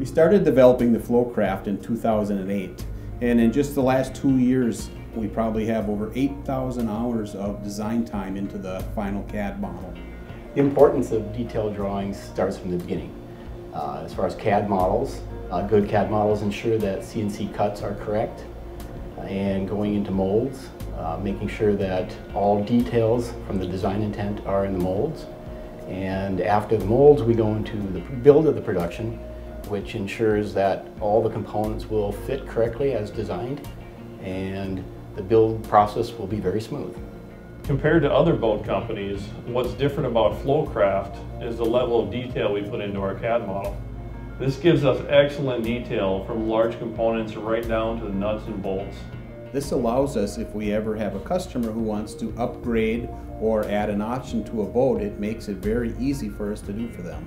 We started developing the FLOE CRAFT in 2008, and in just the last two years, we probably have over 8,000 hours of design time into the final CAD model. The importance of detailed drawings starts from the beginning. Uh, as far as CAD models, uh, good CAD models ensure that CNC cuts are correct and going into molds, uh, making sure that all details from the design intent are in the molds. And after the molds, we go into the build of the production, which ensures that all the components will fit correctly as designed and the build process will be very smooth. Compared to other boat companies, what's different about FLOE CRAFT is the level of detail we put into our CAD model. This gives us excellent detail from large components right down to the nuts and bolts. This allows us, if we ever have a customer who wants to upgrade or add an option to a boat, it makes it very easy for us to do for them.